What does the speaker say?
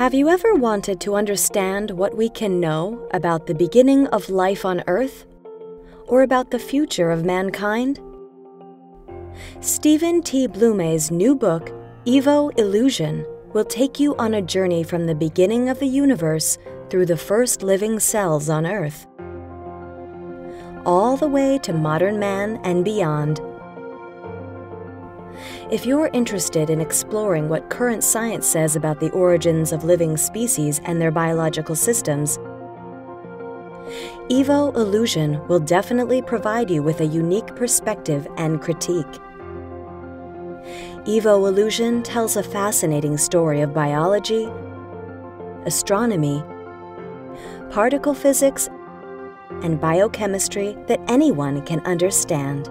Have you ever wanted to understand what we can know about the beginning of life on Earth? Or about the future of mankind? Stephen T. Blume's new book, Evo Illusion, will take you on a journey from the beginning of the universe through the first living cells on Earth, all the way to modern man and beyond. If you're interested in exploring what current science says about the origins of living species and their biological systems, Evo Illusion will definitely provide you with a unique perspective and critique. Evo Illusion tells a fascinating story of biology, astronomy, particle physics, and biochemistry that anyone can understand.